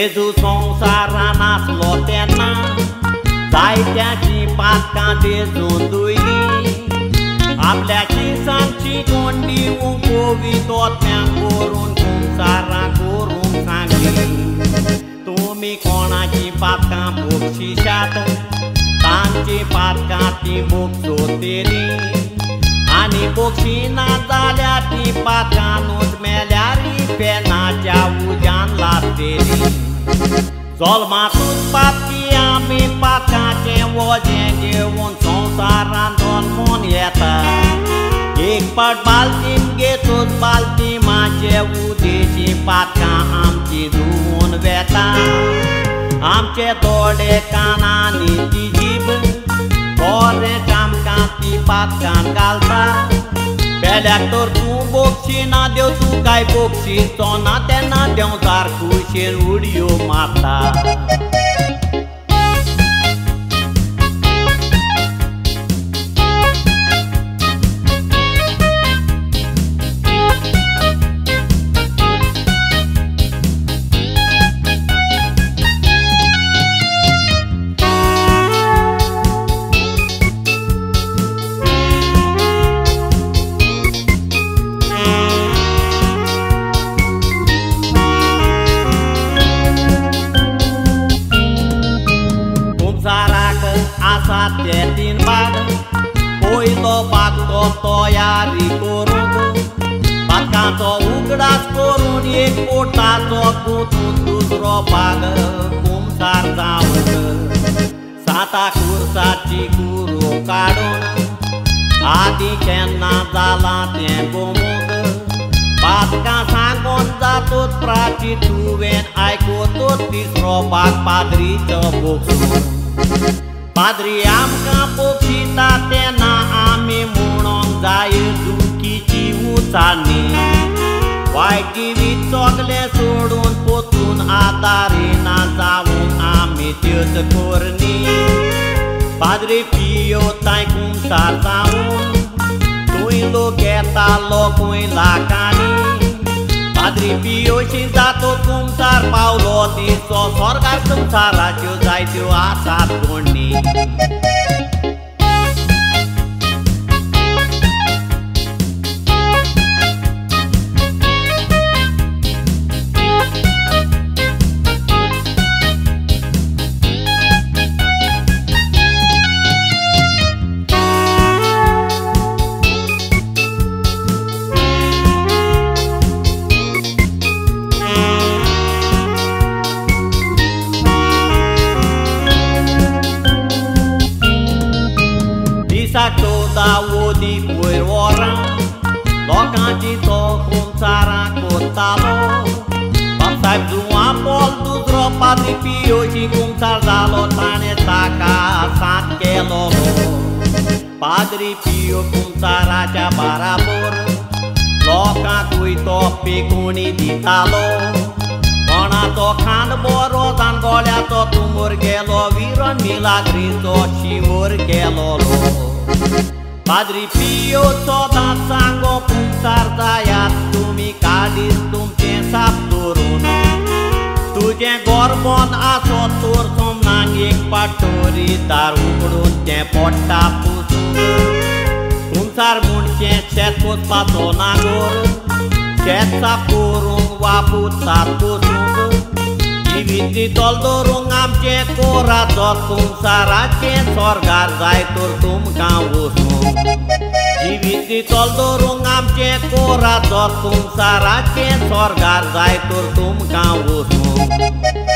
जेजू संवसारान आसलो तेन्ना जायत्याची पातकां तेजून दुयली आपल्याची सांची कोंडी कोवी तोत्म्यांक करून संवसाराक करूंक सांगली तुमी कोणाची पातकां बोक्षिशात तांची पातकां ती बोगसोतेली आनी बोक्षी ना जाल्यार ती पातकांनूच मेल्यार पेनाच्या आमी पातकाचें वजें घेवन संवसारान जल्मोन येता एक पाट बालतीन घेतूच बालती माचे उदेची धुवन वेता आमचे दोळे कानांनी ती जीब बरें आमकां पातकान घालता É Fereactor cu boxina deu tu cai boxi Só na deu un zarcu și în uriu mata. jetin pat Oi to pat to to ya ri korogo Pat ka to ugras korun ye kota to kutut dusro pat Kum sar zaun Sata kur sa ci guru karun Adi ken na zala te komun Pat ka sangon za tut prachi tuwen Ay kutut disro pat padri cebuk sun Thank you. भाग पाद्रीचो बोगसून पाद्री आमकां पोक्षिता तेन्ना आमी म्हणोंक जाय चुकीची उचारणी वायट जिवीत चोगले सोडून पोतून आदारीना जावून आमी त्योच कोरनी पाद्री पियो तायकून सार जावून तुय लोक Adripio și zato cum tar Paulo ti so sorgar cum tar atiu zaitiu ata buni O orang Tocan de com taracotalo Passai de um apolo do tropa de piote Com tardalo tanetaca saquelolo é Padre Pio com taraja barabor. Loca cuito picuni de talo. Ona tocan borotan golea tot umurgelo Viron milagrito și urgelolo Padri Pio toda sango pun sardaiat Tumi cadis tum piensap turun Tuje gormon asotur som nangik paturi Dar ucrun te potta pusun Un sar munche cet pus patona gorun Cet sapurun waput sar pusun Ivinti dol dorung amche cora dot Tum sarache sorgar zai tur tum Divisi tol dorong amce kora tot tum sarace sorgar zai tur tum ka usmung